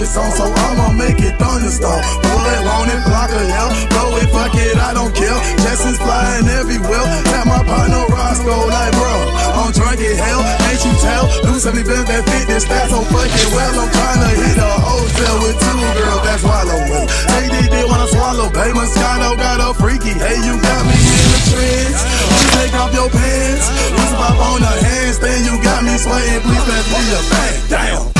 it's on, so I'ma make it thunderstorm. Bullet, on it, block of hell. Blow it, fuck it, I don't care. Jets is flying everywhere. Got my partner Roscoe, like, bro, I'm drunk as hell. Ain't you tell? Do 70 bills that fit this stat so fucking well. I'm trying to hit a hotel with two girls, that's swallow with. Hey, they did wanna swallow, Hey Moscato got a freaky. Hey, you got me in the trance. You take off your pants. You pop on the handstand, you got me sweating. Please pass me a bag. Damn.